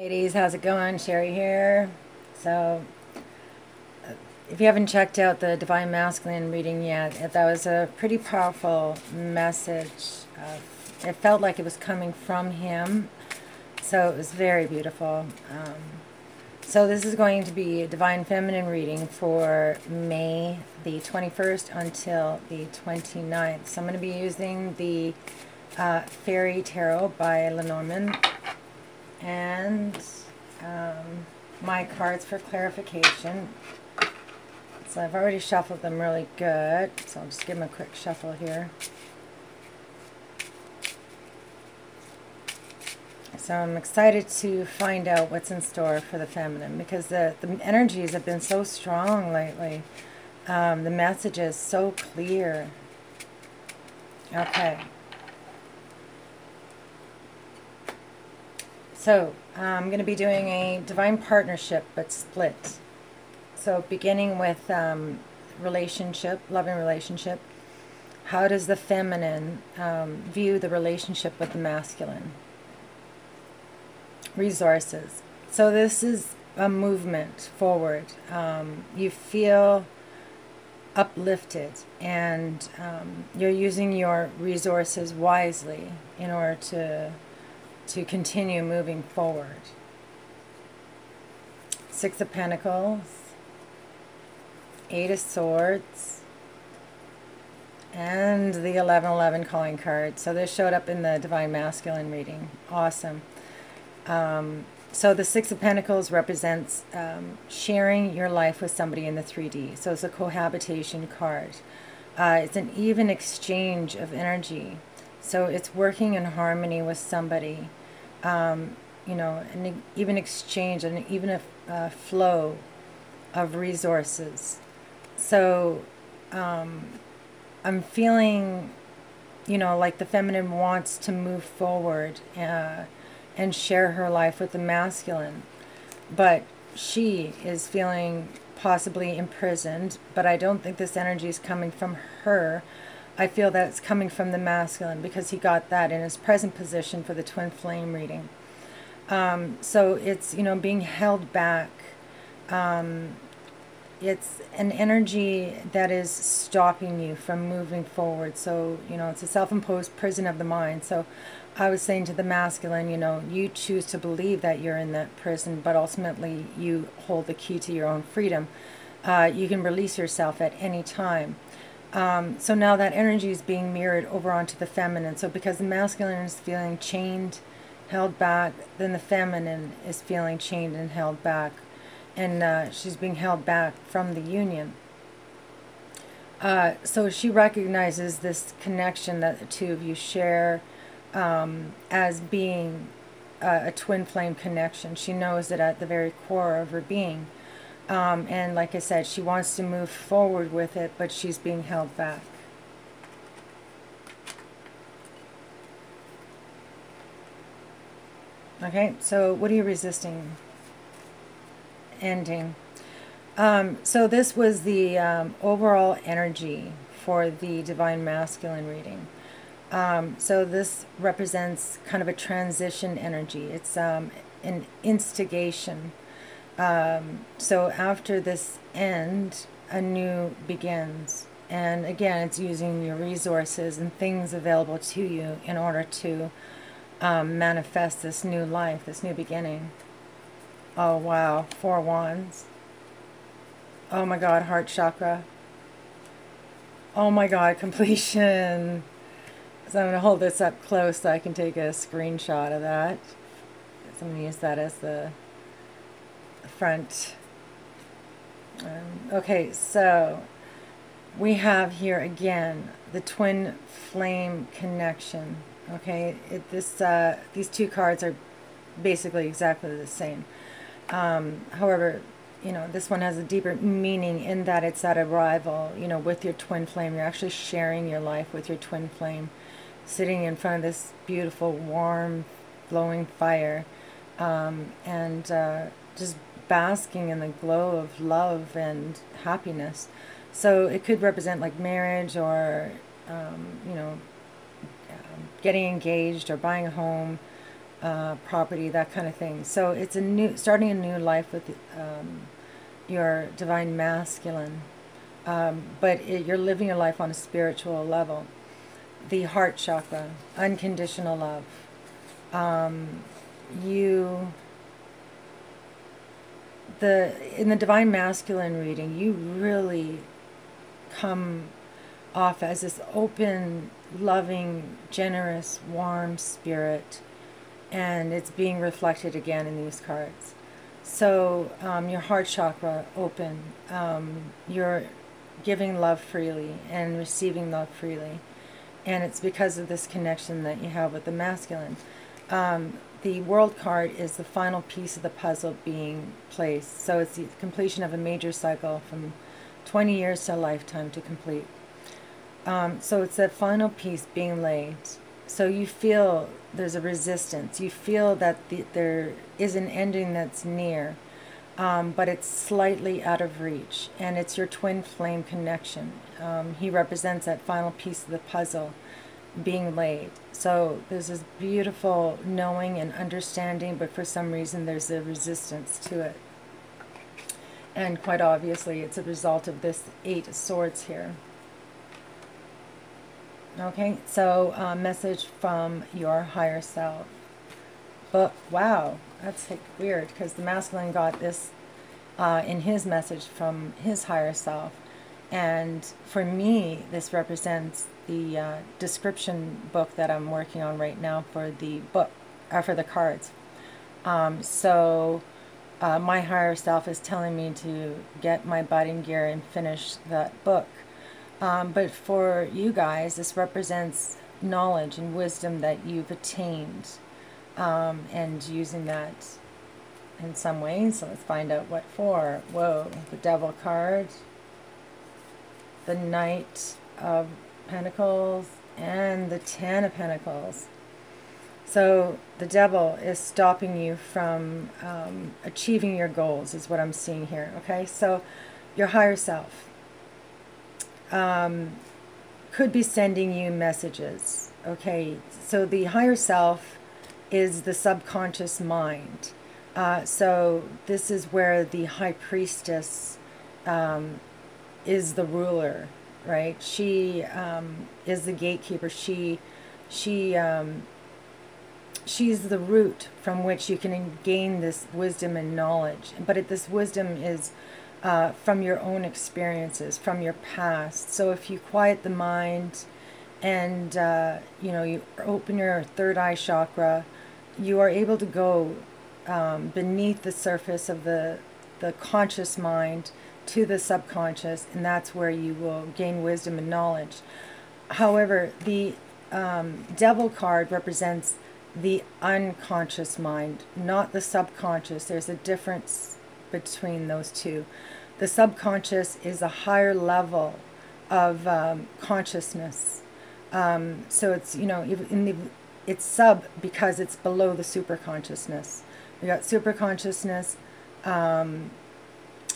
Ladies, how's it going? Sherry here. So, if you haven't checked out the Divine Masculine reading yet, that was a pretty powerful message. Uh, it felt like it was coming from him, so it was very beautiful. Um, so this is going to be a Divine Feminine reading for May the 21st until the 29th. So I'm going to be using the uh, Fairy Tarot by Lenormand and um, my cards for clarification. So I've already shuffled them really good, so I'll just give them a quick shuffle here. So I'm excited to find out what's in store for the feminine because the, the energies have been so strong lately. Um, the message is so clear. Okay. So I'm going to be doing a divine partnership, but split. So beginning with um, relationship, loving relationship. How does the feminine um, view the relationship with the masculine? Resources. So this is a movement forward. Um, you feel uplifted and um, you're using your resources wisely in order to to continue moving forward. Six of Pentacles, Eight of Swords, and the 1111 calling card. So this showed up in the Divine Masculine reading. Awesome. Um, so the Six of Pentacles represents um, sharing your life with somebody in the 3D. So it's a cohabitation card. Uh, it's an even exchange of energy. So it's working in harmony with somebody um, you know, and even exchange and even a uh, flow of resources. So um, I'm feeling, you know, like the feminine wants to move forward uh, and share her life with the masculine. But she is feeling possibly imprisoned, but I don't think this energy is coming from her. I feel that it's coming from the masculine because he got that in his present position for the twin flame reading. Um, so it's, you know, being held back. Um, it's an energy that is stopping you from moving forward. So, you know, it's a self-imposed prison of the mind. So I was saying to the masculine, you know, you choose to believe that you're in that prison, but ultimately you hold the key to your own freedom. Uh, you can release yourself at any time. Um, so now that energy is being mirrored over onto the feminine. So because the masculine is feeling chained, held back, then the feminine is feeling chained and held back. And uh, she's being held back from the union. Uh, so she recognizes this connection that the two of you share um, as being a, a twin flame connection. She knows it at the very core of her being. Um, and like I said, she wants to move forward with it, but she's being held back. Okay, so what are you resisting? Ending. Um, so this was the um, overall energy for the Divine Masculine reading. Um, so this represents kind of a transition energy. It's um, an instigation um, so after this end, a new begins. And again, it's using your resources and things available to you in order to um, manifest this new life, this new beginning. Oh, wow. Four wands. Oh, my God. Heart chakra. Oh, my God. Completion. So I'm going to hold this up close so I can take a screenshot of that. So I'm going to use that as the front. Um, okay, so we have here again the twin flame connection. Okay, it, this uh, these two cards are basically exactly the same. Um, however, you know, this one has a deeper meaning in that it's that arrival, you know, with your twin flame. You're actually sharing your life with your twin flame, sitting in front of this beautiful, warm, glowing fire, um, and uh, just basking in the glow of love and happiness. So it could represent like marriage or, um, you know, um, getting engaged or buying a home. uh, property, that kind of thing. So it's a new, starting a new life with um, your divine masculine, um, but it, you're living your life on a spiritual level. The heart chakra, unconditional love. Um, you, the in the divine masculine reading, you really come off as this open, loving, generous, warm spirit, and it's being reflected again in these cards. So um, your heart chakra open, um, you're giving love freely and receiving love freely, and it's because of this connection that you have with the masculine. Um, the world card is the final piece of the puzzle being placed. So it's the completion of a major cycle from 20 years to a lifetime to complete. Um, so it's that final piece being laid. So you feel there's a resistance. You feel that the, there is an ending that's near, um, but it's slightly out of reach. And it's your twin flame connection. Um, he represents that final piece of the puzzle being laid. So there's this beautiful knowing and understanding, but for some reason there's a resistance to it. And quite obviously, it's a result of this Eight of Swords here. Okay, so uh, message from your higher self. But wow, that's like weird because the masculine got this uh, in his message from his higher self. And for me, this represents the uh, description book that I'm working on right now for the book, or uh, for the cards. Um, so uh, my higher self is telling me to get my budding gear and finish that book. Um, but for you guys, this represents knowledge and wisdom that you've attained um, and using that in some way. So let's find out what for. Whoa, the devil card, the knight of pentacles, and the ten of pentacles. So the devil is stopping you from um, achieving your goals is what I'm seeing here. Okay, so your higher self um, could be sending you messages. Okay, so the higher self is the subconscious mind. Uh, so this is where the high priestess um, is the ruler, right? She um, is the gatekeeper. She, she, um, she's the root from which you can gain this wisdom and knowledge. But it, this wisdom is uh, from your own experiences, from your past. So if you quiet the mind and, uh, you know, you open your third eye chakra, you are able to go um, beneath the surface of the, the conscious mind to the subconscious, and that's where you will gain wisdom and knowledge. However, the um, devil card represents the unconscious mind, not the subconscious. There's a difference between those two. The subconscious is a higher level of um, consciousness. Um, so it's, you know, in the, it's sub because it's below the super consciousness. We got superconsciousness, um,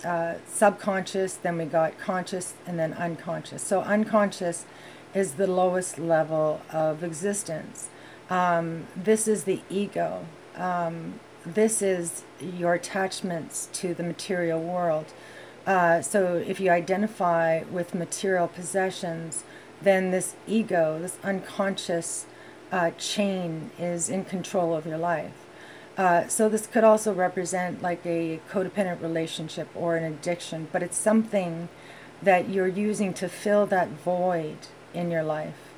uh, subconscious, then we got conscious, and then unconscious. So unconscious is the lowest level of existence. Um, this is the ego. Um, this is your attachments to the material world. Uh, so if you identify with material possessions, then this ego, this unconscious uh, chain is in control of your life. Uh, so this could also represent like a codependent relationship or an addiction, but it's something that you're using to fill that void in your life.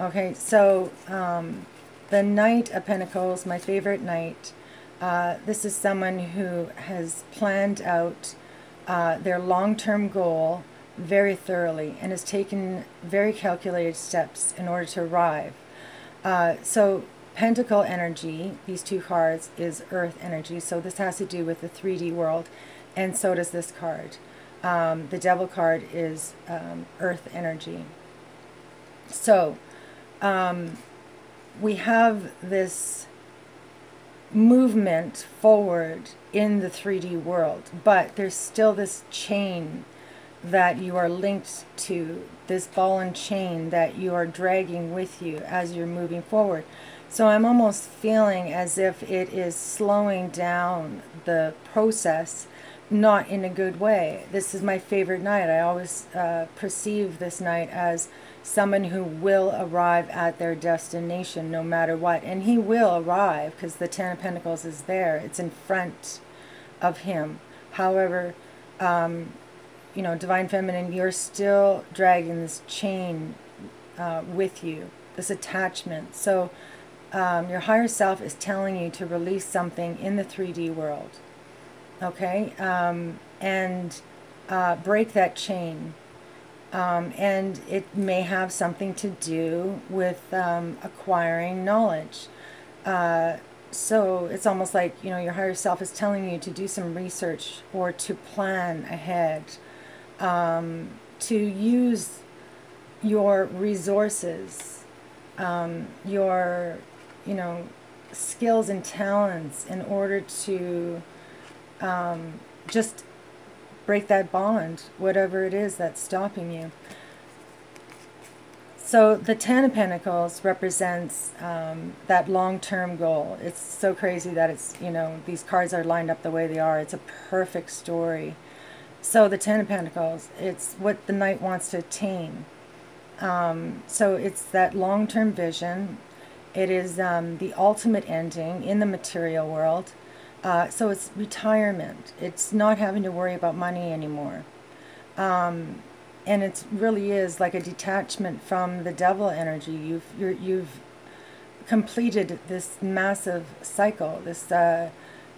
Okay, so um, the Knight of Pentacles, my favorite knight, uh, this is someone who has planned out uh, their long-term goal very thoroughly and has taken very calculated steps in order to arrive. Uh, so Pentacle energy, these two cards, is Earth energy. So this has to do with the 3D world, and so does this card. Um, the Devil card is um, Earth energy. So um, we have this movement forward in the 3D world, but there's still this chain that you are linked to, this ball and chain that you are dragging with you as you're moving forward. So I'm almost feeling as if it is slowing down the process, not in a good way. This is my favorite knight. I always uh, perceive this knight as someone who will arrive at their destination no matter what. And he will arrive because the Ten of Pentacles is there, it's in front of him. However, um, you know, Divine Feminine, you're still dragging this chain uh, with you, this attachment. So um, your higher self is telling you to release something in the 3D world, okay? Um, and uh, break that chain. Um, and it may have something to do with um, acquiring knowledge. Uh, so it's almost like, you know, your higher self is telling you to do some research or to plan ahead, um, to use your resources, um, your, you know, skills and talents in order to um, just break that bond, whatever it is that's stopping you. So the Ten of Pentacles represents um, that long-term goal. It's so crazy that it's, you know, these cards are lined up the way they are. It's a perfect story. So the Ten of Pentacles, it's what the Knight wants to attain. Um, so it's that long-term vision. It is um, the ultimate ending in the material world. Uh, so it's retirement. It's not having to worry about money anymore. Um, and it really is like a detachment from the devil energy. You've you you've completed this massive cycle. This uh,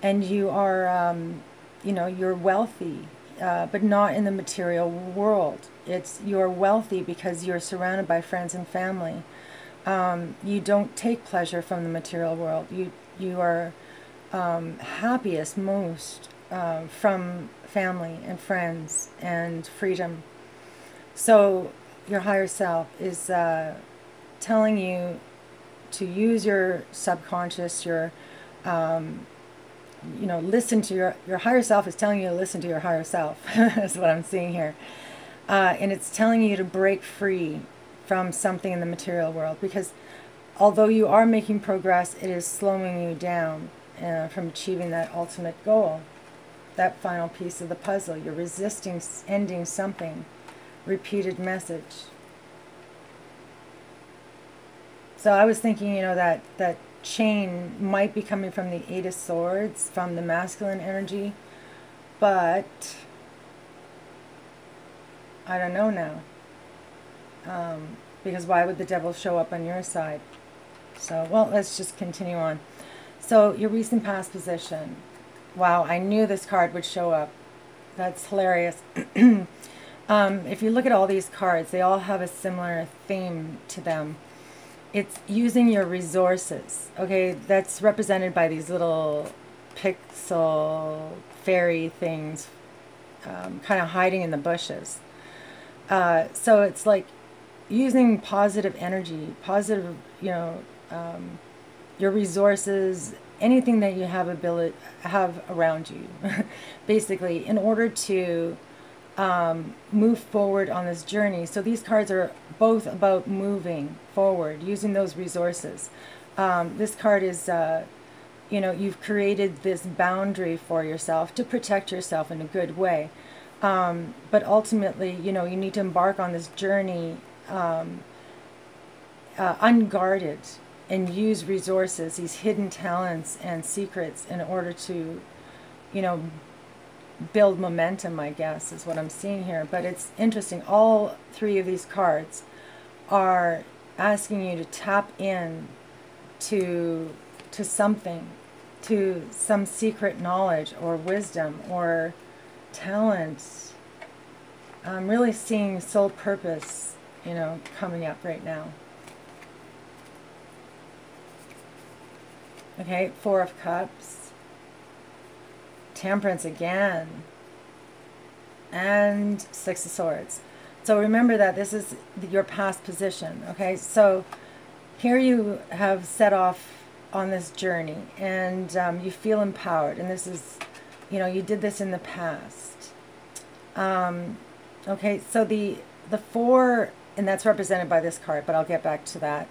and you are um, you know you're wealthy, uh, but not in the material world. It's you're wealthy because you're surrounded by friends and family. Um, you don't take pleasure from the material world. You you are um, happiest most uh, from family and friends and freedom. So your higher self is uh, telling you to use your subconscious, your, um, you know, listen to your, your higher self is telling you to listen to your higher self, is what I'm seeing here. Uh, and it's telling you to break free from something in the material world because although you are making progress, it is slowing you down uh, from achieving that ultimate goal, that final piece of the puzzle. You're resisting ending something repeated message. So I was thinking, you know, that, that chain might be coming from the Eight of Swords, from the masculine energy, but I don't know now. Um, because why would the devil show up on your side? So, well, let's just continue on. So, your recent past position. Wow, I knew this card would show up. That's hilarious. Um, if you look at all these cards, they all have a similar theme to them. It's using your resources. Okay, that's represented by these little pixel fairy things um, kind of hiding in the bushes. Uh, so it's like using positive energy, positive, you know, um, your resources, anything that you have ability have around you, basically, in order to um, move forward on this journey. So these cards are both about moving forward, using those resources. Um, this card is, uh, you know, you've created this boundary for yourself to protect yourself in a good way. Um, but ultimately, you know, you need to embark on this journey um, uh, unguarded and use resources, these hidden talents and secrets in order to, you know, build momentum, I guess, is what I'm seeing here. But it's interesting. All three of these cards are asking you to tap in to to something, to some secret knowledge or wisdom or talent. I'm really seeing soul purpose, you know, coming up right now. Okay, Four of Cups. Temperance again. And Six of Swords. So remember that this is your past position, okay? So here you have set off on this journey and um, you feel empowered. And this is, you know, you did this in the past. Um, okay, so the, the four, and that's represented by this card, but I'll get back to that.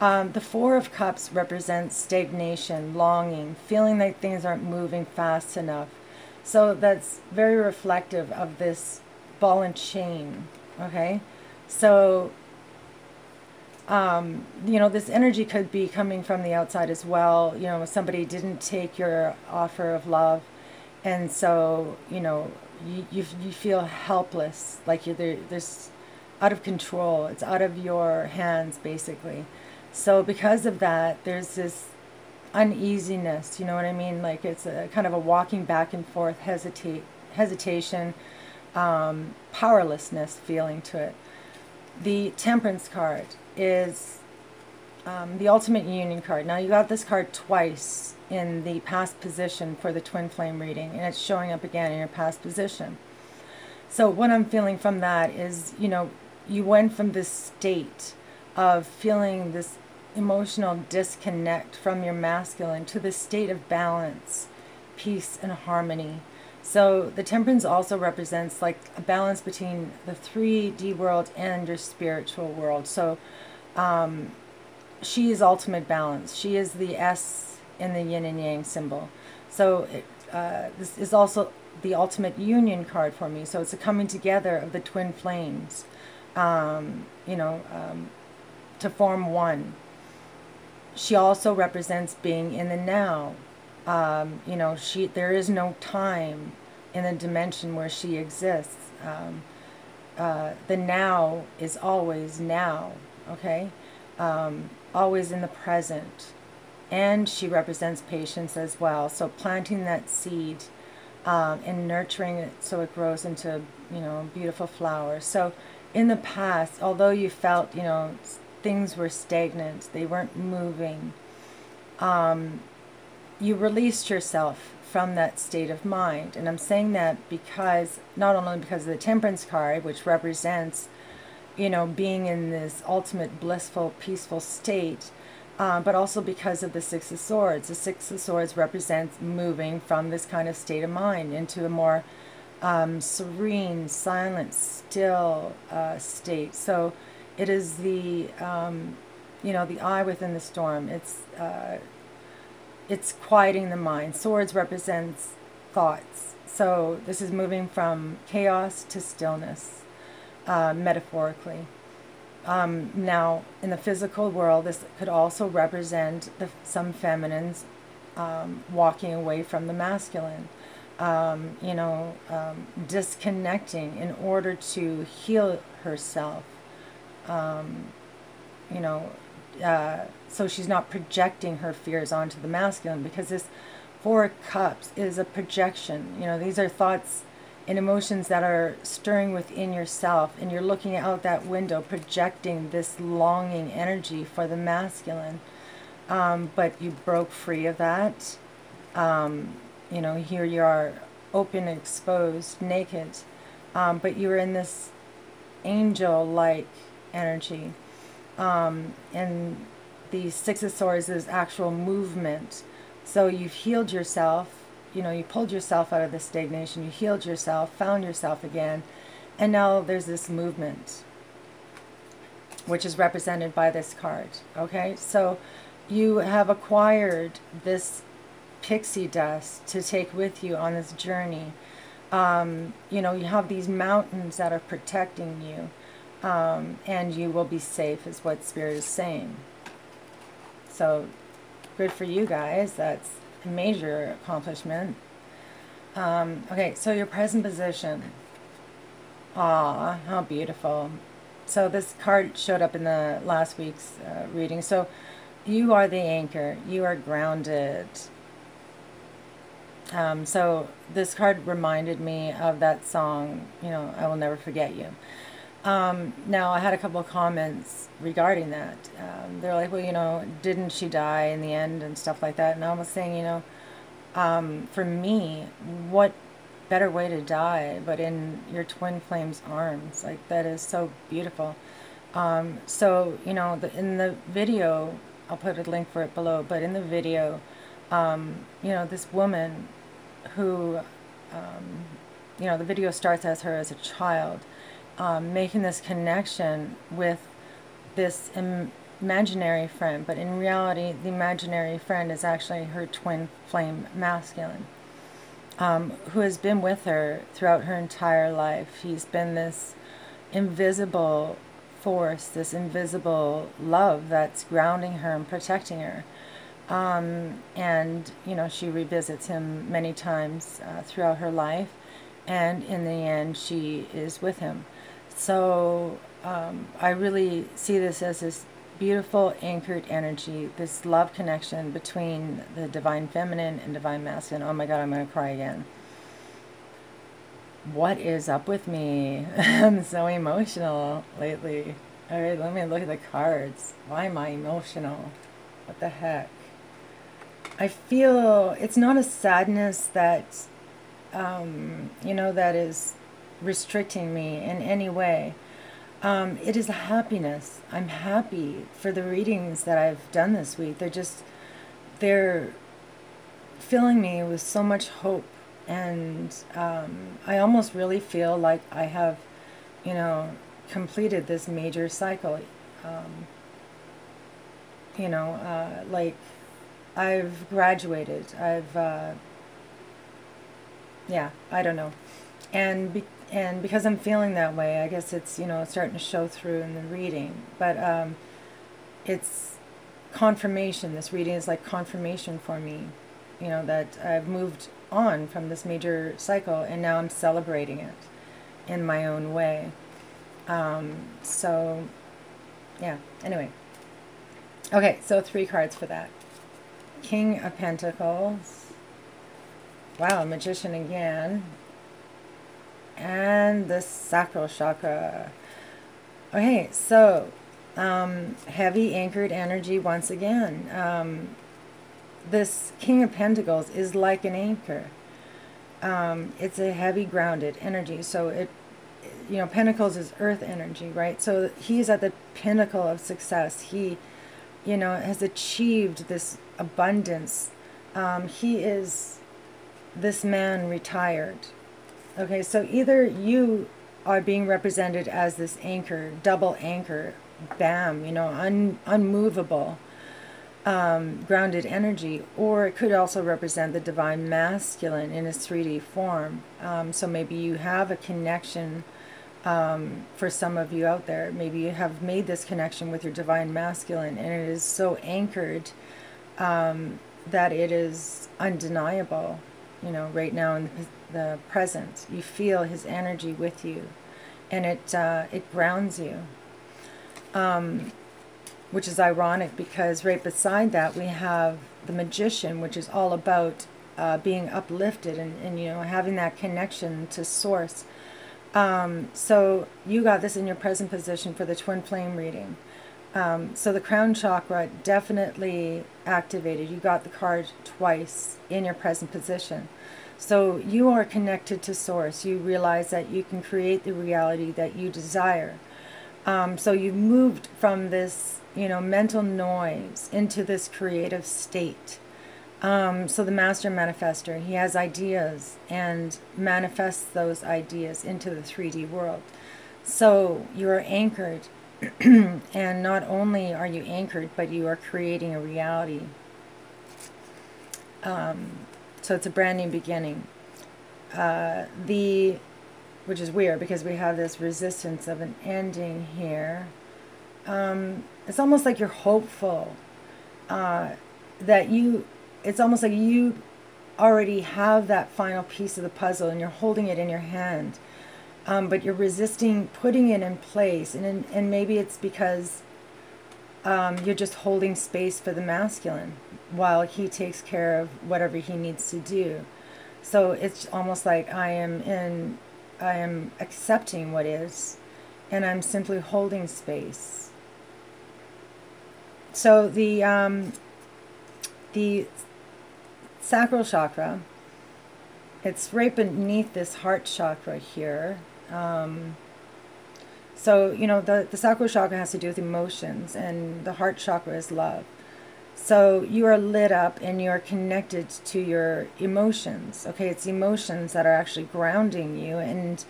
Um, the Four of Cups represents stagnation, longing, feeling like things aren't moving fast enough. So that's very reflective of this ball and chain. Okay, so um, you know this energy could be coming from the outside as well. You know, somebody didn't take your offer of love, and so you know you you, you feel helpless, like you're there, there's out of control. It's out of your hands, basically. So because of that, there's this uneasiness. You know what I mean? Like it's a kind of a walking back and forth, hesitate, hesitation, um, powerlessness feeling to it. The Temperance card is um, the Ultimate Union card. Now you got this card twice in the past position for the Twin Flame reading, and it's showing up again in your past position. So what I'm feeling from that is, you know, you went from this state of feeling this emotional disconnect from your masculine to the state of balance, peace, and harmony. So the temperance also represents like a balance between the 3D world and your spiritual world. So um, she is ultimate balance. She is the S in the yin and yang symbol. So it, uh, this is also the ultimate union card for me. So it's a coming together of the twin flames, um, you know, um, to form one. She also represents being in the now. Um, you know, she there is no time in the dimension where she exists. Um, uh, the now is always now, okay? Um, always in the present. And she represents patience as well. So planting that seed um, and nurturing it so it grows into, you know, beautiful flowers. So in the past, although you felt, you know, things were stagnant, they weren't moving, um, you released yourself from that state of mind. And I'm saying that because, not only because of the temperance card, which represents, you know, being in this ultimate blissful, peaceful state, uh, but also because of the Six of Swords. The Six of Swords represents moving from this kind of state of mind into a more um, serene, silent, still uh, state. So it is the um, you know the eye within the storm. It's uh, it's quieting the mind. Swords represents thoughts. So this is moving from chaos to stillness uh, metaphorically. Um, now in the physical world this could also represent the, some feminines um, walking away from the masculine um, you know um, disconnecting in order to heal herself um, you know, uh, so she's not projecting her fears onto the masculine because this Four Cups is a projection. You know, these are thoughts and emotions that are stirring within yourself, and you're looking out that window, projecting this longing energy for the masculine. Um, but you broke free of that. Um, you know, here you are, open, exposed, naked, um, but you were in this angel-like energy. Um, and the Six of Swords is actual movement. So you've healed yourself, you know, you pulled yourself out of the stagnation, you healed yourself, found yourself again, and now there's this movement, which is represented by this card. Okay, so you have acquired this pixie dust to take with you on this journey. Um, you know, you have these mountains that are protecting you um, and you will be safe is what Spirit is saying. So good for you guys. That's a major accomplishment. Um, okay, so your present position. Ah, how beautiful. So this card showed up in the last week's uh, reading. So you are the anchor. You are grounded. Um, so this card reminded me of that song, you know, I Will Never Forget You. Um, now, I had a couple of comments regarding that. Um, they're like, well, you know, didn't she die in the end and stuff like that? And I was saying, you know, um, for me, what better way to die but in your twin flame's arms? Like, that is so beautiful. Um, so, you know, the, in the video, I'll put a link for it below, but in the video, um, you know, this woman who, um, you know, the video starts as her as a child um, making this connection with this Im imaginary friend, but in reality, the imaginary friend is actually her twin flame masculine, um, who has been with her throughout her entire life. He's been this invisible force, this invisible love that's grounding her and protecting her. Um, and, you know, she revisits him many times uh, throughout her life. And in the end, she is with him. So um, I really see this as this beautiful anchored energy, this love connection between the divine feminine and divine masculine. Oh my God, I'm going to cry again. What is up with me? I'm so emotional lately. All right, let me look at the cards. Why am I emotional? What the heck? I feel it's not a sadness that, um, you know, that is restricting me in any way. Um, it is a happiness. I'm happy for the readings that I've done this week. They're just, they're filling me with so much hope. And um, I almost really feel like I have, you know, completed this major cycle. Um, you know, uh, like I've graduated. I've, uh, yeah, I don't know. And be- and because I'm feeling that way, I guess it's you know starting to show through in the reading. But um, it's confirmation. This reading is like confirmation for me, you know that I've moved on from this major cycle, and now I'm celebrating it in my own way. Um, so, yeah. Anyway. Okay, so three cards for that. King of Pentacles. Wow, Magician again and the sacral chakra. Okay, so um, heavy anchored energy once again. Um, this King of Pentacles is like an anchor. Um, it's a heavy grounded energy. So it, you know, Pentacles is earth energy, right? So he's at the pinnacle of success. He, you know, has achieved this abundance. Um, he is this man retired Okay, so either you are being represented as this anchor, double anchor, bam, you know, un, unmovable, um, grounded energy, or it could also represent the divine masculine in its 3D form. Um, so maybe you have a connection um, for some of you out there. Maybe you have made this connection with your divine masculine, and it is so anchored um, that it is undeniable, you know, right now in the present. You feel his energy with you, and it uh, it grounds you. Um, which is ironic because right beside that we have the magician, which is all about uh, being uplifted and, and you know having that connection to source. Um, so you got this in your present position for the twin flame reading. Um, so the crown chakra definitely activated. You got the card twice in your present position. So you are connected to source. You realize that you can create the reality that you desire. Um, so you've moved from this, you know, mental noise into this creative state. Um, so the master manifester, he has ideas and manifests those ideas into the 3D world. So you're anchored, and not only are you anchored, but you are creating a reality. Um, so it's a brand new beginning. Uh, the, which is weird because we have this resistance of an ending here. Um, it's almost like you're hopeful uh, that you, it's almost like you already have that final piece of the puzzle and you're holding it in your hand. Um, but you're resisting putting it in place. And, and maybe it's because um, you're just holding space for the masculine while he takes care of whatever he needs to do. So it's almost like I am in, I am accepting what is, and I'm simply holding space. So the um, the sacral chakra, it's right beneath this heart chakra here. Um, so, you know, the, the sacral chakra has to do with emotions, and the heart chakra is love. So you are lit up and you're connected to your emotions. Okay, it's emotions that are actually grounding you and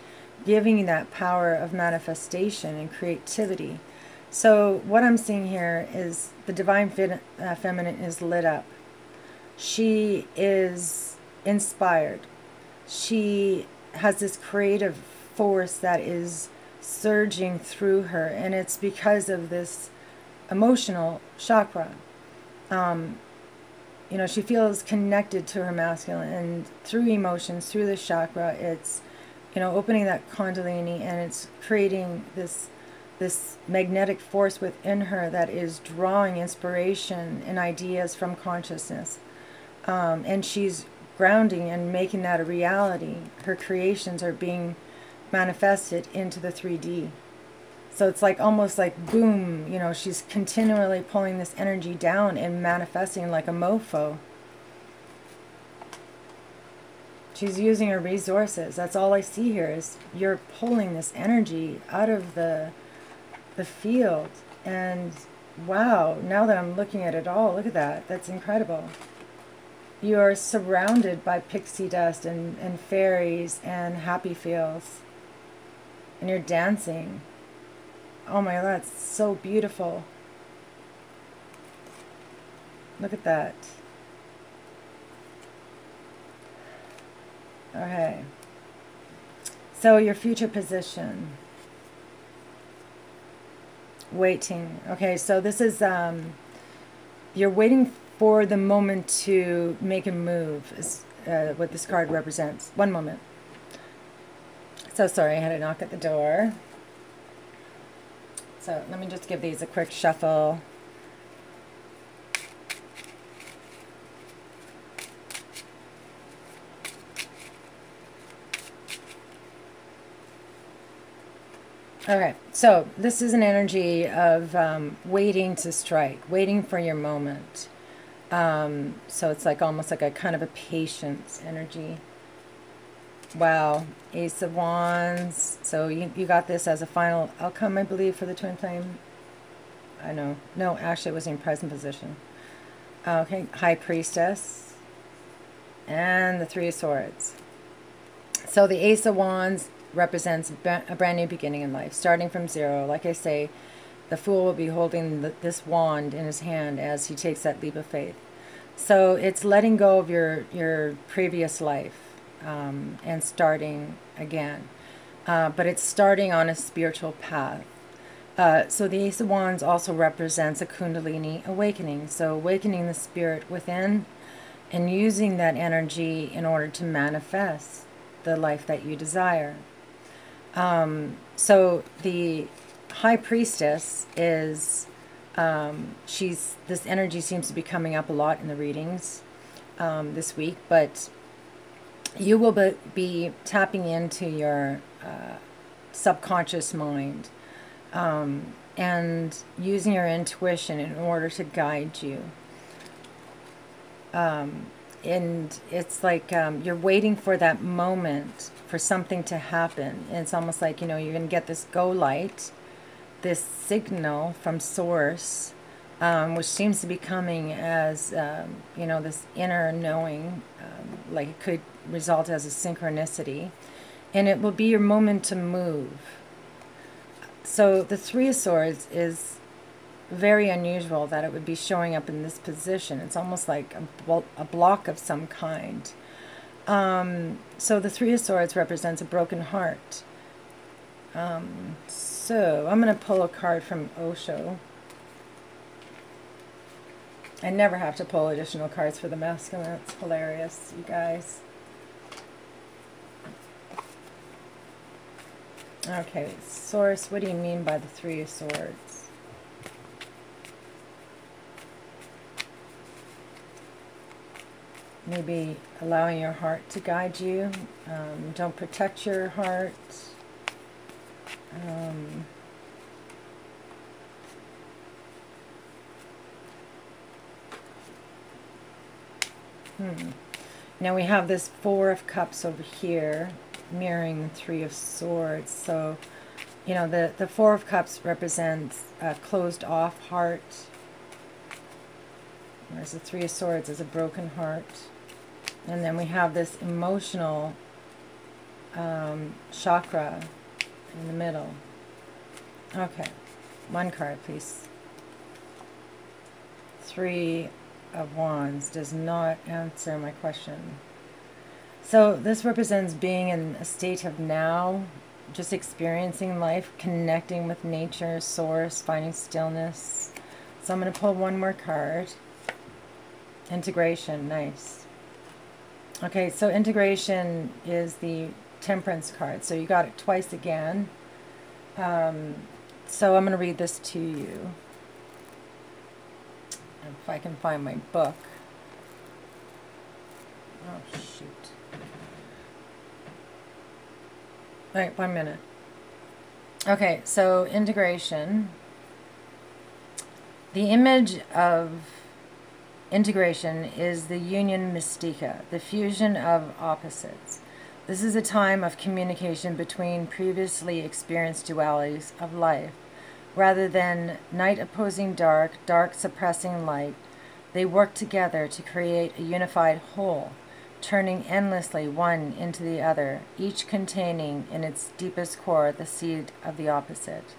giving you that power of manifestation and creativity. So what I'm seeing here is the divine fin- uh, feminine is lit up. She is inspired. She has this creative force that is surging through her, and it's because of this emotional chakra. Um, you know, she feels connected to her masculine, and through emotions, through the chakra, it's, you know, opening that kundalini, and it's creating this this magnetic force within her that is drawing inspiration and ideas from consciousness. Um, and she's grounding and making that a reality. Her creations are being manifested into the 3D. So it's like almost like boom, you know, she's continually pulling this energy down and manifesting like a mofo. She's using her resources. That's all I see here is you're pulling this energy out of the the field. And wow, now that I'm looking at it all, look at that. That's incredible. You are surrounded by pixie dust and, and fairies and happy feels. And you're dancing. Oh my god, that's so beautiful. Look at that. Okay. So your future position. Waiting. Okay, so this is, um, you're waiting for the moment to make a move, is uh, what this card represents. One moment. So sorry, I had a knock at the door. So let me just give these a quick shuffle. Okay, so this is an energy of um, waiting to strike, waiting for your moment. Um, so it's like almost like a kind of a patience energy. Wow, Ace of Wands. So you, you got this as a final outcome, I believe, for the Twin Flame. I know. No, actually it was in present position. Okay, High Priestess. And the Three of Swords. So the Ace of Wands represents a brand new beginning in life, starting from zero. Like I say, the Fool will be holding the, this wand in his hand as he takes that leap of faith. So it's letting go of your, your previous life um, and starting again. Uh, but it's starting on a spiritual path. Uh, so the Ace of Wands also represents a Kundalini awakening. So awakening the spirit within and using that energy in order to manifest the life that you desire. Um, so the High Priestess is, um, she's, this energy seems to be coming up a lot in the readings um, this week, but you will be, be tapping into your uh, subconscious mind um, and using your intuition in order to guide you. Um, and it's like um, you're waiting for that moment for something to happen. And it's almost like, you know, you're going to get this go light, this signal from source, um, which seems to be coming as, um, you know, this inner knowing, um, like it could result as a synchronicity, and it will be your moment to move. So the Three of Swords is very unusual that it would be showing up in this position. It's almost like a, a block of some kind. Um, so the Three of Swords represents a broken heart. Um, so I'm going to pull a card from Osho. I never have to pull additional cards for the masculine. It's hilarious, you guys. Okay, Source, what do you mean by the Three of Swords? Maybe allowing your heart to guide you. Um, don't protect your heart. Um, hmm. Now we have this Four of Cups over here mirroring the Three of Swords. So, you know, the, the Four of Cups represents a closed off heart. Whereas the Three of Swords is a broken heart. And then we have this emotional um, chakra in the middle. Okay. One card, please. Three of Wands does not answer my question. So this represents being in a state of now, just experiencing life, connecting with nature, source, finding stillness. So I'm going to pull one more card. Integration, nice. Okay, so integration is the temperance card. So you got it twice again. Um, so I'm going to read this to you. If I can find my book. Oh, shoot. All right, one minute. Okay, so integration. The image of integration is the union mystica, the fusion of opposites. This is a time of communication between previously experienced dualities of life. Rather than night opposing dark, dark suppressing light, they work together to create a unified whole, turning endlessly one into the other, each containing in its deepest core the seed of the opposite.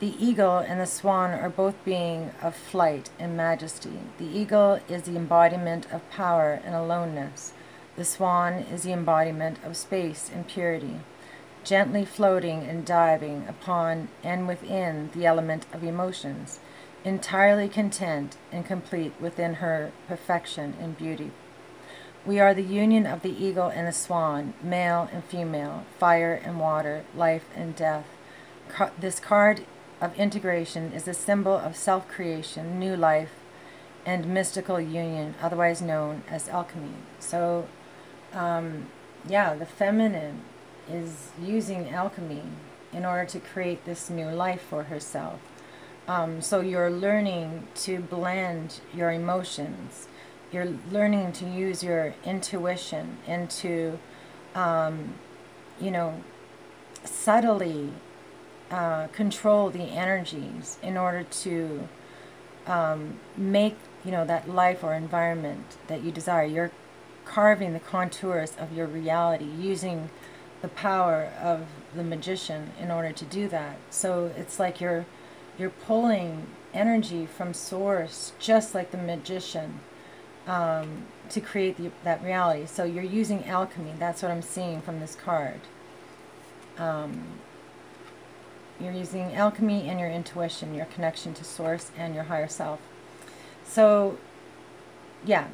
The eagle and the swan are both being of flight and majesty. The eagle is the embodiment of power and aloneness. The swan is the embodiment of space and purity, gently floating and diving upon and within the element of emotions, entirely content and complete within her perfection and beauty. We are the union of the eagle and the swan, male and female, fire and water, life and death. Car this card of integration is a symbol of self creation, new life, and mystical union, otherwise known as alchemy. So, um, yeah, the feminine is using alchemy in order to create this new life for herself. Um, so you're learning to blend your emotions. You're learning to use your intuition and to, um, you know, subtly uh, control the energies in order to um, make, you know, that life or environment that you desire. You're carving the contours of your reality using the power of the magician in order to do that. So it's like you're you're pulling energy from source just like the magician um, to create the, that reality. So you're using alchemy. That's what I'm seeing from this card. Um, you're using alchemy and your intuition, your connection to source and your higher self. So, yeah,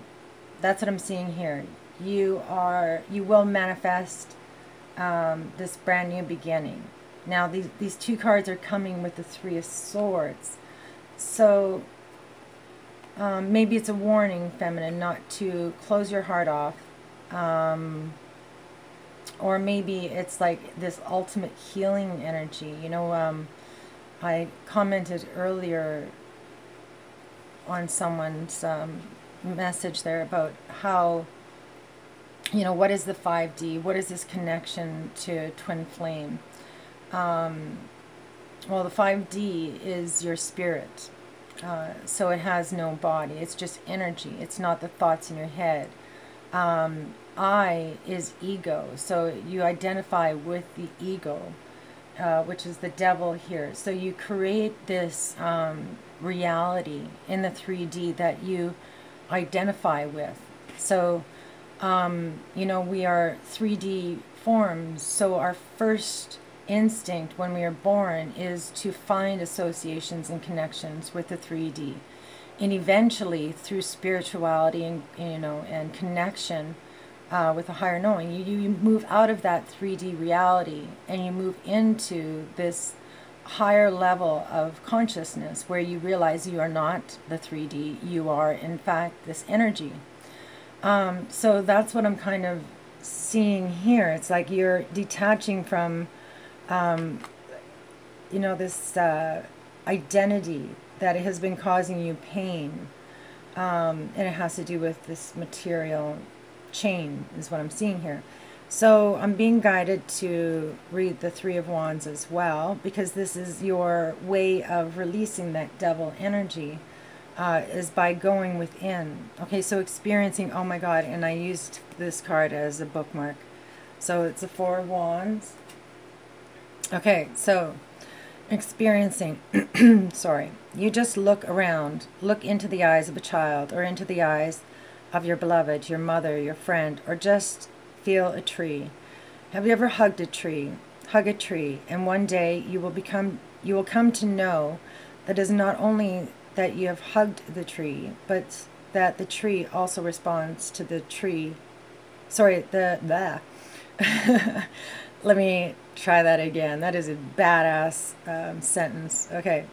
that's what I'm seeing here. You are, you will manifest um, this brand new beginning. Now, these, these two cards are coming with the Three of Swords. So, um, maybe it's a warning, feminine, not to close your heart off. Um, or maybe it's like this ultimate healing energy. You know, um, I commented earlier on someone's um, message there about how, you know, what is the 5D? What is this connection to twin flame? Um, well, the 5D is your spirit. Uh, so it has no body. It's just energy. It's not the thoughts in your head. Um, I is ego. So you identify with the ego, uh, which is the devil here. So you create this um, reality in the 3D that you identify with. So, um, you know, we are 3D forms. So our first instinct when we are born is to find associations and connections with the 3D. And eventually, through spirituality and, you know, and connection, uh, with a higher knowing. You, you move out of that 3D reality and you move into this higher level of consciousness where you realize you are not the 3D, you are in fact this energy. Um, so that's what I'm kind of seeing here. It's like you're detaching from, um, you know, this uh, identity that has been causing you pain. Um, and it has to do with this material chain is what I'm seeing here. So I'm being guided to read the Three of Wands as well because this is your way of releasing that devil energy uh, is by going within. Okay, so experiencing, oh my God, and I used this card as a bookmark. So it's a Four of Wands. Okay, so experiencing, sorry, you just look around, look into the eyes of a child or into the eyes of your beloved, your mother, your friend, or just feel a tree. Have you ever hugged a tree? Hug a tree, and one day you will become you will come to know that is not only that you have hugged the tree, but that the tree also responds to the tree. Sorry, the the. Let me try that again. That is a badass um, sentence. Okay.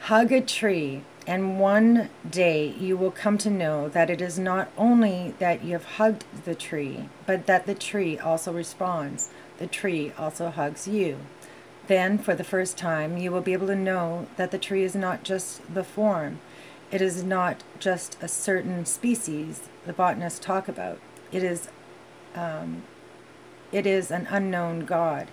Hug a tree, and one day you will come to know that it is not only that you have hugged the tree, but that the tree also responds. The tree also hugs you. Then, for the first time, you will be able to know that the tree is not just the form, it is not just a certain species the botanists talk about. It is, um, it is an unknown God,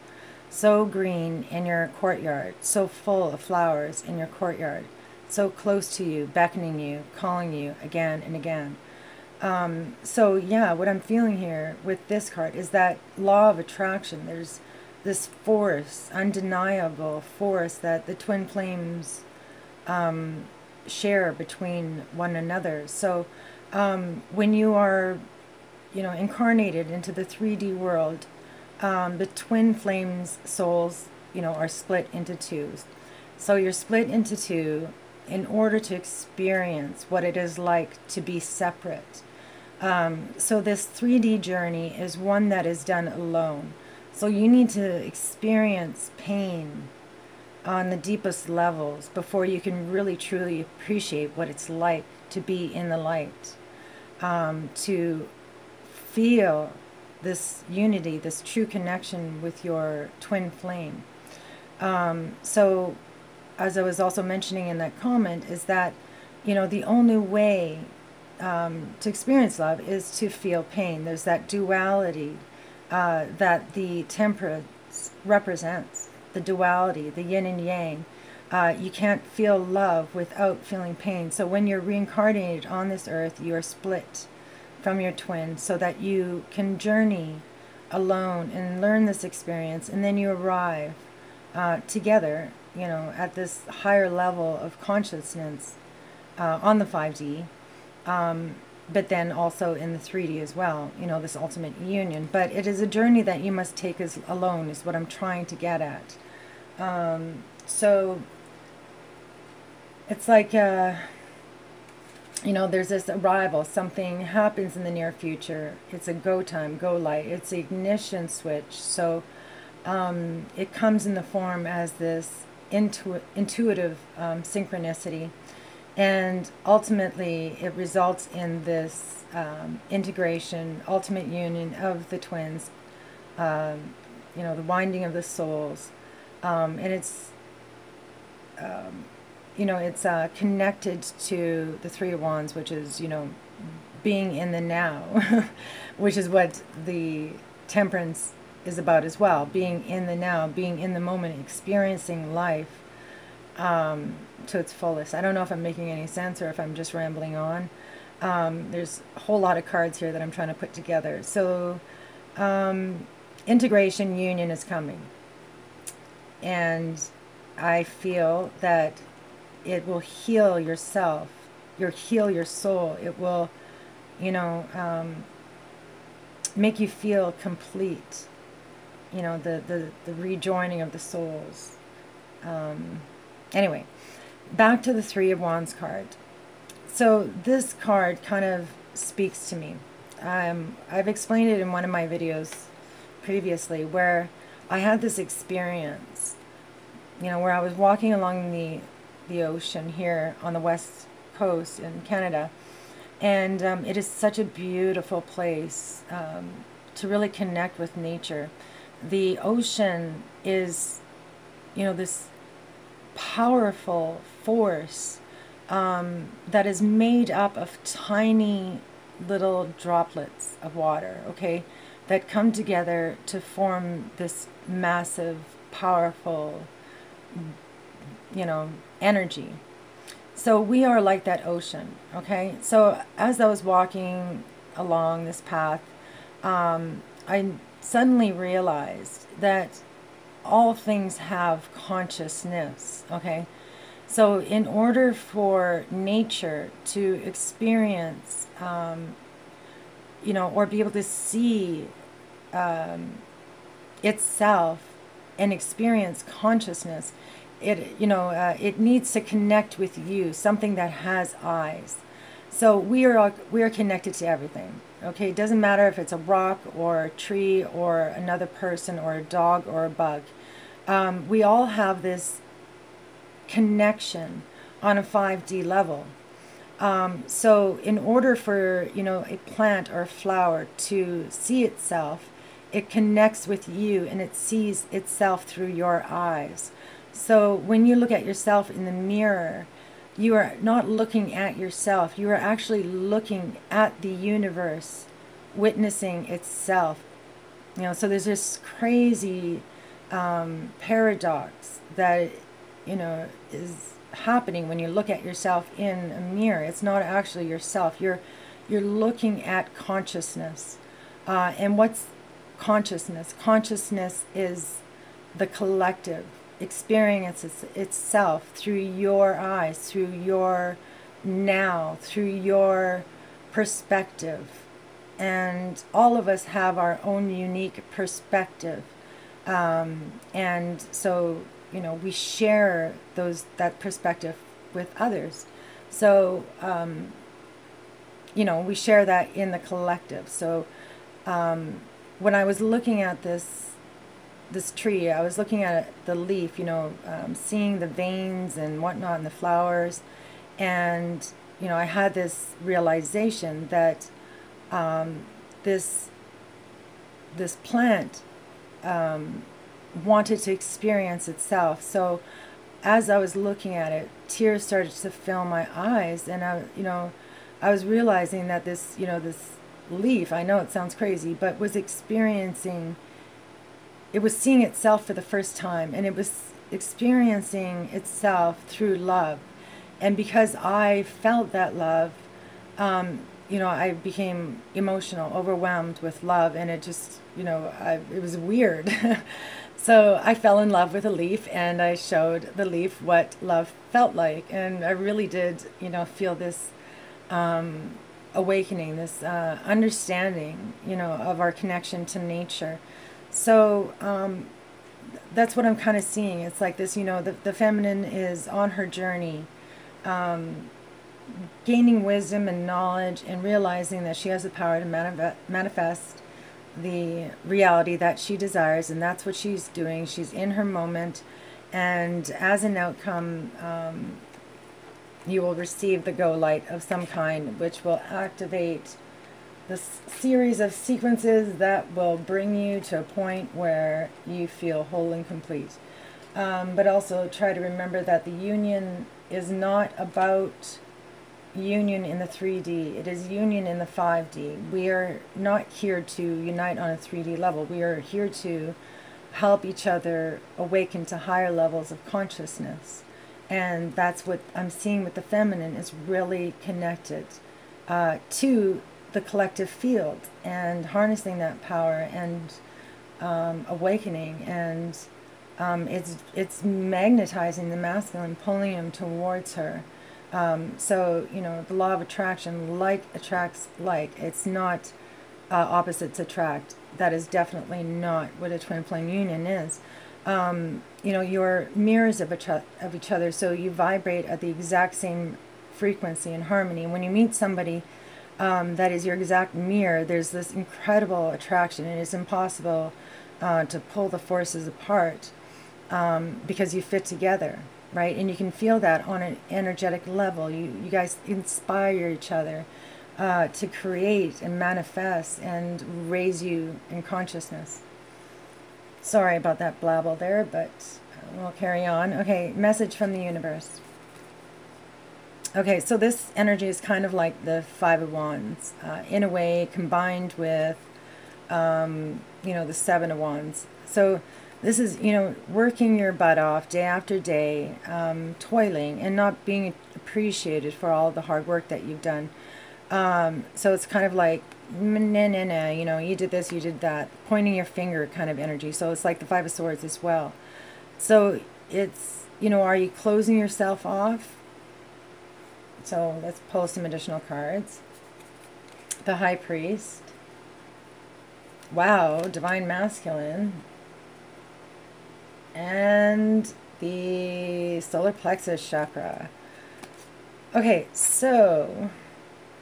so green in your courtyard, so full of flowers in your courtyard, so close to you, beckoning you, calling you again and again. Um, so yeah, what I'm feeling here with this card is that law of attraction. There's this force, undeniable force that the twin flames um, share between one another. So um, when you are, you know, incarnated into the 3D world, um, the twin flames souls, you know, are split into two. So you're split into two in order to experience what it is like to be separate. Um, so this 3D journey is one that is done alone. So you need to experience pain on the deepest levels before you can really truly appreciate what it's like to be in the light, um, to feel this unity, this true connection with your twin flame. Um, so, as I was also mentioning in that comment, is that, you know, the only way um, to experience love is to feel pain. There's that duality uh, that the temperance represents the duality, the yin and yang. Uh, you can't feel love without feeling pain. So when you're reincarnated on this earth, you are split from your twin so that you can journey alone and learn this experience. And then you arrive uh, together, you know, at this higher level of consciousness uh, on the 5D. Um, but then also in the 3D as well, you know, this ultimate union. But it is a journey that you must take as alone, is what I'm trying to get at. Um, so it's like, uh, you know, there's this arrival, something happens in the near future. It's a go time, go light. It's the ignition switch. So um, it comes in the form as this intu intuitive um, synchronicity and ultimately, it results in this um, integration, ultimate union of the twins, um, you know, the winding of the souls. Um, and it's, um, you know, it's uh, connected to the Three of Wands, which is, you know, being in the now, which is what the temperance is about as well. Being in the now, being in the moment, experiencing life um, to its fullest. I don't know if I'm making any sense or if I'm just rambling on. Um, there's a whole lot of cards here that I'm trying to put together. So um, integration union is coming. And I feel that it will heal yourself, your heal your soul. It will, you know, um, make you feel complete. You know, the, the, the rejoining of the souls. Um, Anyway, back to the Three of Wands card. So this card kind of speaks to me. Um, I've explained it in one of my videos previously where I had this experience, you know, where I was walking along the, the ocean here on the west coast in Canada. And um, it is such a beautiful place um, to really connect with nature. The ocean is, you know, this powerful force um, that is made up of tiny little droplets of water, okay, that come together to form this massive, powerful, you know, energy. So we are like that ocean, okay? So as I was walking along this path, um, I suddenly realized that all things have consciousness, okay? So, in order for nature to experience, um, you know, or be able to see um, itself and experience consciousness, it you know uh, it needs to connect with you, something that has eyes. So we are we are connected to everything. Okay, it doesn't matter if it's a rock or a tree or another person or a dog or a bug. Um, we all have this connection on a 5D level. Um, so in order for you know a plant or a flower to see itself, it connects with you and it sees itself through your eyes. So when you look at yourself in the mirror, you are not looking at yourself, you are actually looking at the universe, witnessing itself. You know, so there's this crazy um, paradox that, you know, is happening when you look at yourself in a mirror. It's not actually yourself. You're you're looking at consciousness. Uh, and what's consciousness? Consciousness is the collective experiences itself through your eyes, through your now, through your perspective. And all of us have our own unique perspective. Um, and so, you know, we share those that perspective with others. So, um, you know, we share that in the collective. So, um, when I was looking at this this tree, I was looking at the leaf, you know, um, seeing the veins and whatnot in the flowers, and you know, I had this realization that um, this this plant um, wanted to experience itself. So, as I was looking at it, tears started to fill my eyes, and I, you know, I was realizing that this, you know, this leaf. I know it sounds crazy, but was experiencing it was seeing itself for the first time and it was experiencing itself through love. And because I felt that love, um, you know, I became emotional, overwhelmed with love, and it just, you know, I, it was weird. so I fell in love with a leaf, and I showed the leaf what love felt like, and I really did, you know, feel this um, awakening, this uh, understanding, you know, of our connection to nature. So um, that's what I'm kind of seeing. It's like this, you know, the, the feminine is on her journey, um, gaining wisdom and knowledge and realizing that she has the power to manif- manifest the reality that she desires. And that's what she's doing. She's in her moment. And as an outcome, um, you will receive the go light of some kind, which will activate this series of sequences that will bring you to a point where you feel whole and complete. Um, but also try to remember that the union is not about union in the 3D. It is union in the 5D. We are not here to unite on a 3D level. We are here to help each other awaken to higher levels of consciousness. And that's what I'm seeing with the feminine is really connected uh, to the collective field and harnessing that power and um, awakening and um, it's it's magnetizing the masculine, pulling him towards her. Um, so you know the law of attraction, like attracts like. It's not uh, opposites attract. That is definitely not what a twin flame union is. Um, you know you're mirrors of each, of each other, so you vibrate at the exact same frequency and harmony. When you meet somebody um, that is your exact mirror, there's this incredible attraction, and it's impossible uh, to pull the forces apart um, because you fit together, right? And you can feel that on an energetic level. You, you guys inspire each other uh, to create and manifest and raise you in consciousness. Sorry about that blabble there, but we'll carry on. Okay, message from the universe. Okay, so this energy is kind of like the Five of Wands, uh, in a way, combined with, um, you know, the Seven of Wands. So this is, you know, working your butt off day after day, um, toiling, and not being appreciated for all the hard work that you've done. Um, so it's kind of like, nah, nah, nah, you know, you did this, you did that, pointing your finger kind of energy. So it's like the Five of Swords as well. So it's, you know, are you closing yourself off? So let's pull some additional cards. The High Priest. Wow, Divine Masculine. And the Solar Plexus Chakra. Okay, so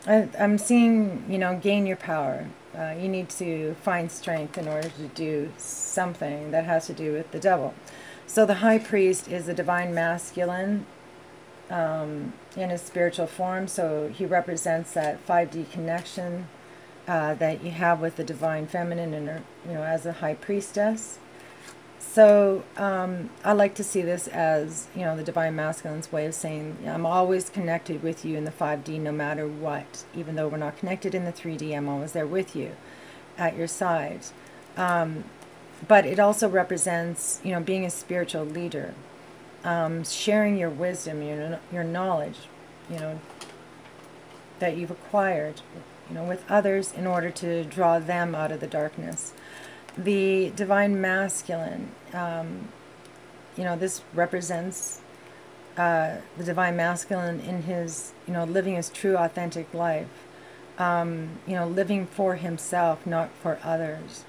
I, am seeing, you know, gain your power. Uh, you need to find strength in order to do something that has to do with the devil. So the high priest is the divine masculine um, in a spiritual form. So he represents that 5D connection uh, that you have with the divine feminine and, you know, as a high priestess. So um, I like to see this as, you know, the divine masculine's way of saying, I'm always connected with you in the 5D no matter what. Even though we're not connected in the 3D, I'm always there with you at your side. Um, but it also represents, you know, being a spiritual leader, um, sharing your wisdom, your, your knowledge, you know, that you've acquired, you know, with others in order to draw them out of the darkness the divine masculine, um, you know, this represents uh, the divine masculine in his, you know, living his true authentic life, um, you know, living for himself, not for others.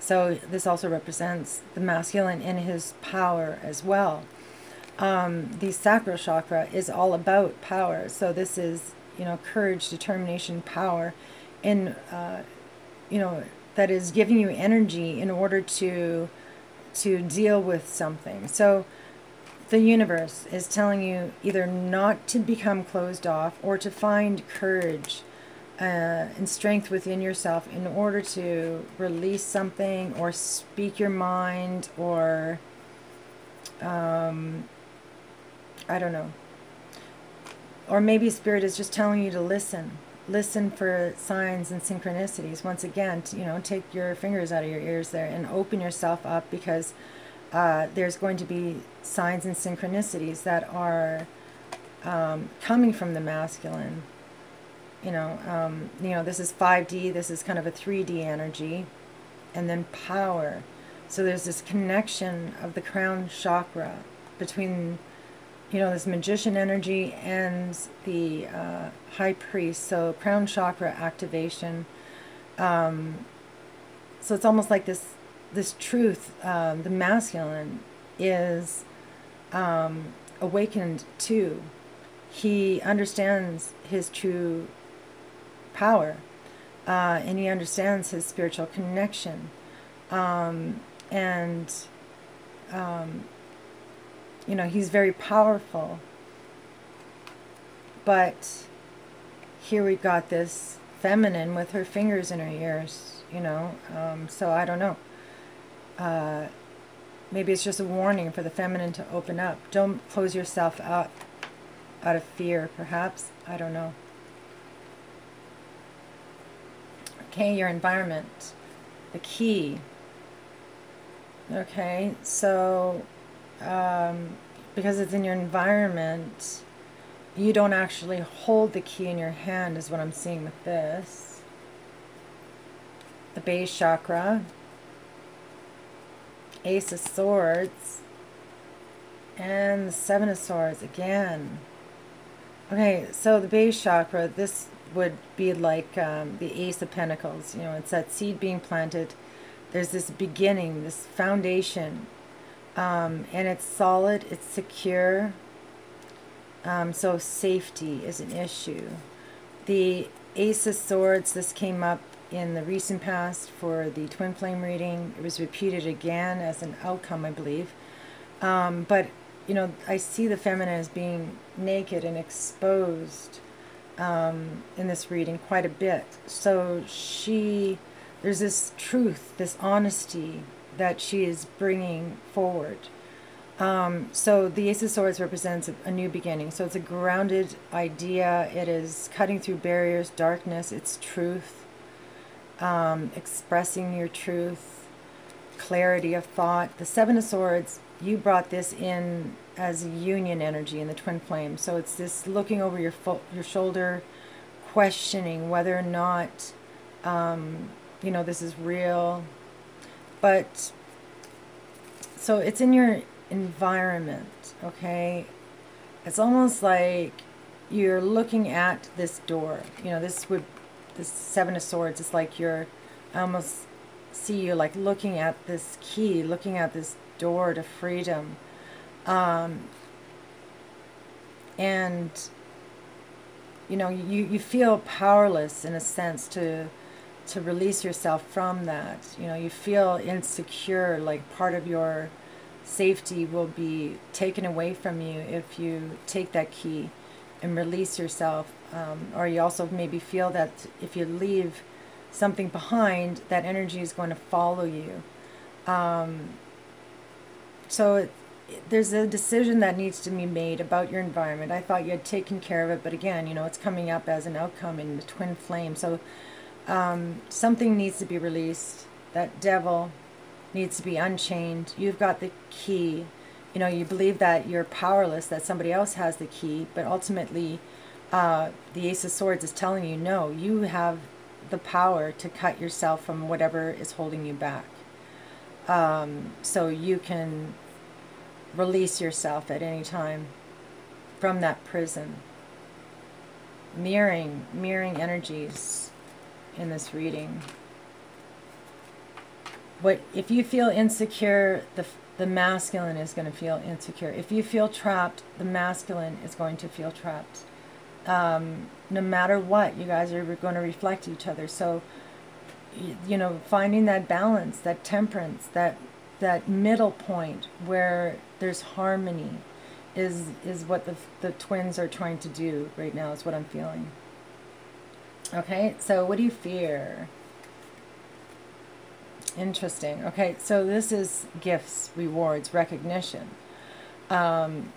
So this also represents the masculine in his power as well. Um, the sacral chakra is all about power. So this is, you know, courage, determination, power and, uh, you know, that is giving you energy in order to to deal with something. So the universe is telling you either not to become closed off or to find courage uh, and strength within yourself in order to release something or speak your mind or um, I don't know. Or maybe spirit is just telling you to listen listen for signs and synchronicities. Once again, you know, take your fingers out of your ears there and open yourself up because uh, there's going to be signs and synchronicities that are um, coming from the masculine. You know, um, you know, this is 5D. This is kind of a 3D energy, and then power. So there's this connection of the crown chakra between you know, this magician energy and the uh, high priest. So crown chakra activation. Um, so it's almost like this this truth, um, the masculine is um, awakened to. He understands his true power, uh, and he understands his spiritual connection, um, and um, you know, he's very powerful. But here we got this feminine with her fingers in her ears, you know. Um, so I don't know. Uh, maybe it's just a warning for the feminine to open up. Don't close yourself up out of fear, perhaps. I don't know. Okay, your environment. The key. Okay, so um, because it's in your environment, you don't actually hold the key in your hand is what I'm seeing with this. The base chakra, Ace of Swords, and the Seven of Swords again. Okay, so the base chakra, this would be like um, the Ace of Pentacles. You know, it's that seed being planted. There's this beginning, this foundation um, and it's solid, it's secure. Um, so safety is an issue. The Ace of Swords, this came up in the recent past for the twin flame reading. It was repeated again as an outcome, I believe. Um, but, you know, I see the feminine as being naked and exposed um, in this reading quite a bit. So she, there's this truth, this honesty that she is bringing forward. Um, so the Ace of Swords represents a, a, new beginning. So it's a grounded idea. It is cutting through barriers, darkness. It's truth, um, expressing your truth, clarity of thought. The Seven of Swords, you brought this in as union energy in the twin flame. So it's this looking over your your shoulder, questioning whether or not Um, you know, this is real. But, so it's in your environment, okay? It's almost like you're looking at this door. You know, this would, this Seven of Swords it's like you're, I almost see you like looking at this key, looking at this door to freedom. Um, and you know you, you feel powerless in a sense to to release yourself from that you know you feel insecure like part of your safety will be taken away from you if you take that key and release yourself um, or you also maybe feel that if you leave something behind that energy is going to follow you um, so it, there's a decision that needs to be made about your environment. I thought you had taken care of it, but again, you know, it's coming up as an outcome in the twin flame. So um, something needs to be released. That devil needs to be unchained. You've got the key. You know, you believe that you're powerless, that somebody else has the key, but ultimately, uh, the Ace of Swords is telling you, no, you have the power to cut yourself from whatever is holding you back. Um, so you can release yourself at any time from that prison. Mirroring, mirroring energies in this reading. What if you feel insecure, the the masculine is going to feel insecure. If you feel trapped, the masculine is going to feel trapped. Um, no matter what, you guys are going to reflect each other. So, you, you know, finding that balance, that temperance, that that middle point where there's harmony is is what the the twins are trying to do right now is what I'm feeling. Okay, so what do you fear? Interesting. Okay, so this is gifts, rewards, recognition, um,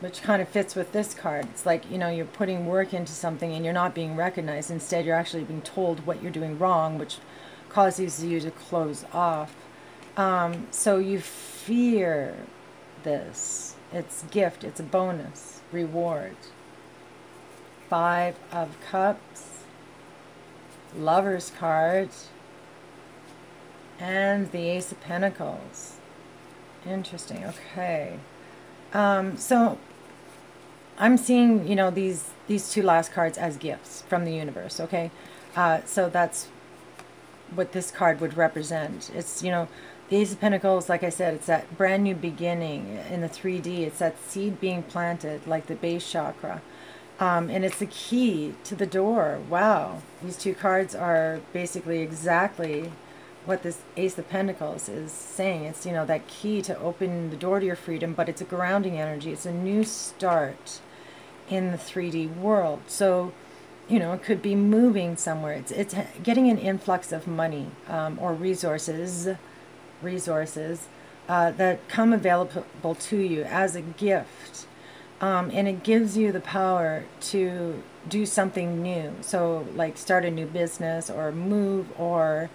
which kind of fits with this card. It's like, you know, you're putting work into something and you're not being recognized. Instead, you're actually being told what you're doing wrong, which causes you to close off. Um, so you fear this. It's gift, it's a bonus, reward. Five of Cups, Lover's card, and the Ace of Pentacles. Interesting, okay. Um, so I'm seeing, you know, these, these two last cards as gifts from the universe, okay? Uh, so that's what this card would represent. It's, you know, the Ace of Pentacles, like I said, it's that brand new beginning in the 3D. It's that seed being planted, like the base chakra. Um, and it's the key to the door. Wow. These two cards are basically exactly what this Ace of Pentacles is saying. It's, you know, that key to open the door to your freedom, but it's a grounding energy. It's a new start in the 3D world. So, you know, it could be moving somewhere. It's, it's getting an influx of money um, or resources resources uh, that come available to you as a gift. Um, and it gives you the power to do something new. So, like start a new business or move or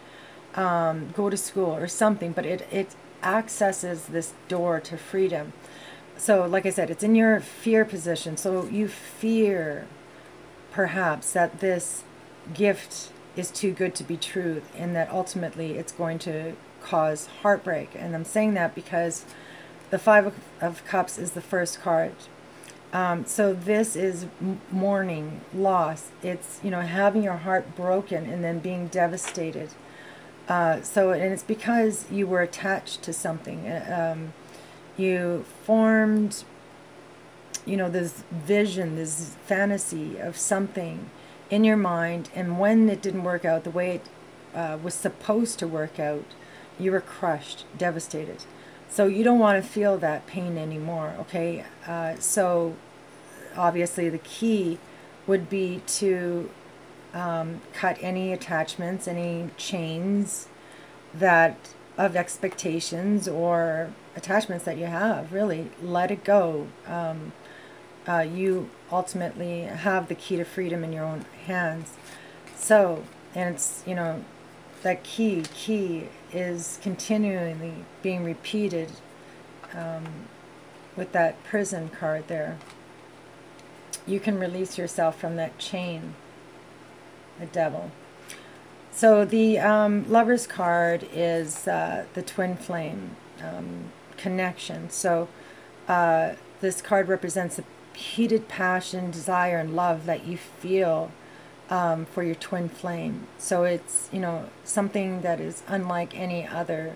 um, go to school or something, but it, it accesses this door to freedom. So, like I said, it's in your fear position. So, you fear perhaps that this gift is too good to be true and that ultimately it's going to cause heartbreak. And I'm saying that because the Five of Cups is the first card. Um, so this is mourning, loss. It's, you know, having your heart broken and then being devastated. Uh, so, and it's because you were attached to something. Uh, um, you formed, you know, this vision, this fantasy of something in your mind. And when it didn't work out the way it uh, was supposed to work out, you were crushed, devastated. So you don't want to feel that pain anymore, okay? Uh, so obviously the key would be to um, cut any attachments, any chains that of expectations or attachments that you have. Really, let it go. Um, uh, you ultimately have the key to freedom in your own hands. So, and it's you know that key, key is continually being repeated um, with that prison card there. You can release yourself from that chain, the devil. so the um, Lover's card is uh, the twin flame um, connection. So uh, this card represents the heated passion, desire, and love that you feel um, for your twin flame. So it's, you know, something that is unlike any other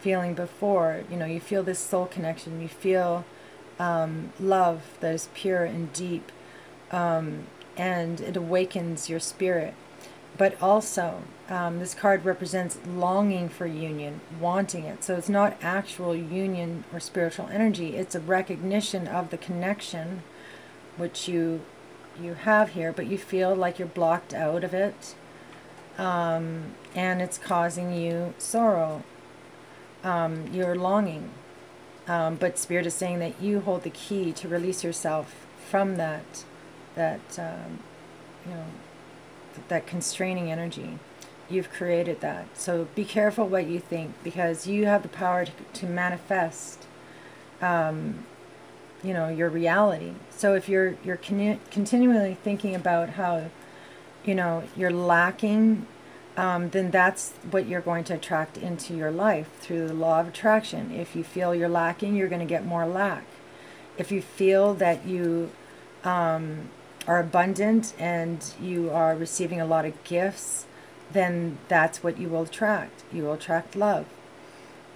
feeling before. You know, you feel this soul connection. You feel um, love that is pure and deep. Um, and it awakens your spirit. But also, um, this card represents longing for union, wanting it. So it's not actual union or spiritual energy. It's a recognition of the connection which you you have here, but you feel like you're blocked out of it. Um, and it's causing you sorrow. Um, you're longing. Um, but Spirit is saying that you hold the key to release yourself from that, that, um, you know, that constraining energy. You've created that. So be careful what you think because you have the power to, to manifest, um, you know, your reality. So if you're you're con continually thinking about how, you know, you're lacking, um, then that's what you're going to attract into your life through the law of attraction. If you feel you're lacking, you're going to get more lack. If you feel that you um, are abundant and you are receiving a lot of gifts, then that's what you will attract. You will attract love.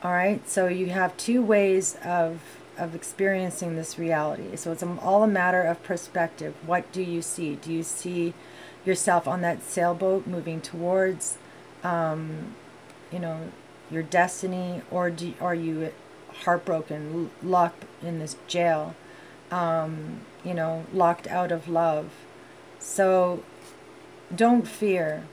All right, so you have two ways of of experiencing this reality. So it's all a matter of perspective. What do you see? Do you see yourself on that sailboat moving towards, um, you know, your destiny, or do, are you heartbroken, locked in this jail? um, you know, locked out of love. So don't fear.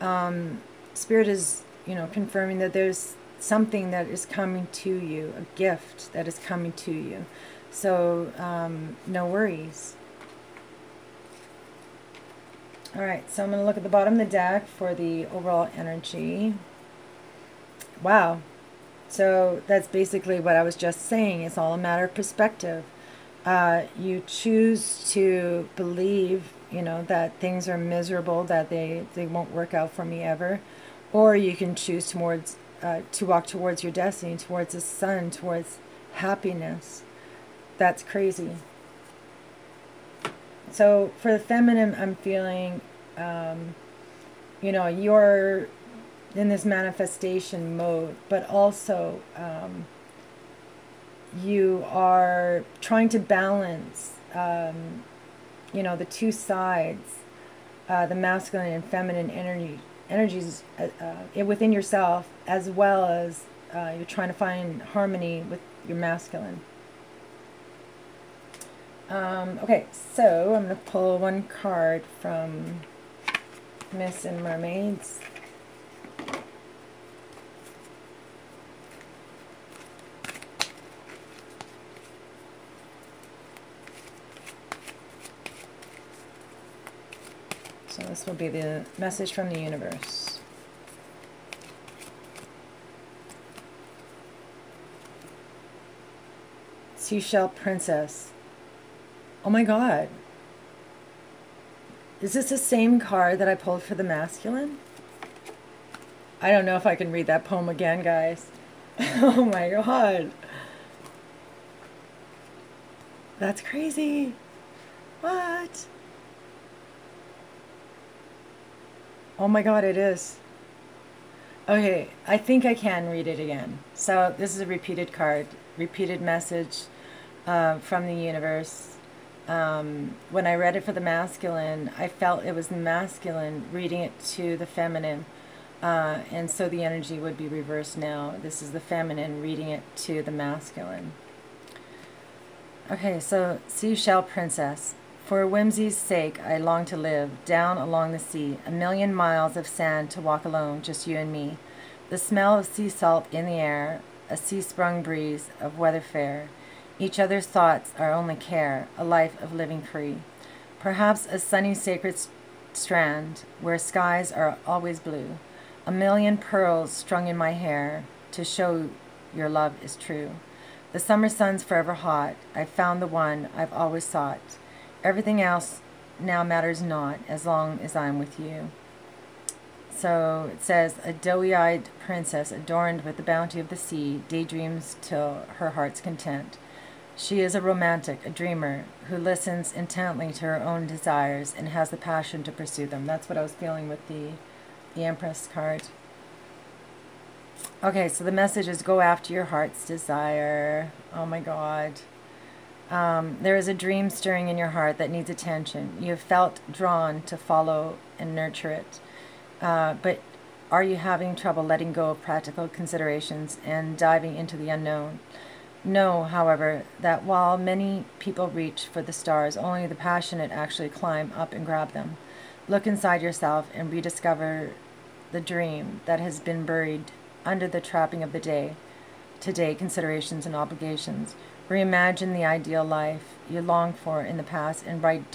Um, Spirit is, you know, confirming that there's something that is coming to you, a gift that is coming to you. So um, no worries. All right, so I'm going to look at the bottom of the deck for the overall energy. Wow. So that's basically what I was just saying. It's all a matter of perspective uh, you choose to believe, you know, that things are miserable, that they, they won't work out for me ever, or you can choose towards uh, to walk towards your destiny, towards the sun, towards happiness. That's crazy. So for the feminine, I'm feeling, um, you know, you're in this manifestation mode, but also um, you are trying to balance, um, you know, the two sides, uh, the masculine and feminine energy energies uh, uh, within yourself, as well as uh, you're trying to find harmony with your masculine. Um, okay, so I'm going to pull one card from Miss and Mermaids. This will be the message from the universe. Seashell Princess. Oh my god. Is this the same card that I pulled for the masculine? I don't know if I can read that poem again, guys. oh my god. That's crazy. What? Oh my god, it is. Okay, I think I can read it again. So this is a repeated card, repeated message uh, from the universe. Um, when I read it for the masculine, I felt it was masculine reading it to the feminine. Uh, and so the energy would be reversed now. This is the feminine reading it to the masculine. Okay, so Seashell Princess. For whimsy's sake, I long to live down along the sea, a million miles of sand to walk alone, just you and me. The smell of sea salt in the air, a sea sprung breeze of weather fair. Each other's thoughts our only care, a life of living free. Perhaps a sunny sacred strand where skies are always blue. A million pearls strung in my hair to show your love is true. The summer sun's forever hot. I've found the one I've always sought. Everything else now matters not as long as I'm with you. so it says, a doughy eyed princess adorned with the bounty of the sea daydreams till her heart's content. She is a romantic, a dreamer, who listens intently to her own desires and has the passion to pursue them. That's what I was feeling with the, the Empress card. Okay, so the message is go after your heart's desire. Oh my God. Um, there is a dream stirring in your heart that needs attention. You have felt drawn to follow and nurture it. Uh, but are you having trouble letting go of practical considerations and diving into the unknown? Know, however, that while many people reach for the stars, only the passionate actually climb up and grab them. Look inside yourself and rediscover the dream that has been buried under the trapping of the day, today considerations and obligations. Reimagine the ideal life you longed for in the past and write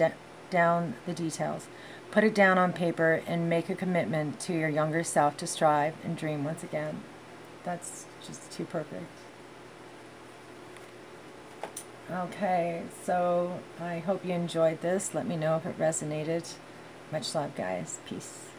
down the details. Put it down on paper and make a commitment to your younger self to strive and dream once again. That's just too perfect. Okay, so I hope you enjoyed this. Let me know if it resonated. Much love, guys. Peace.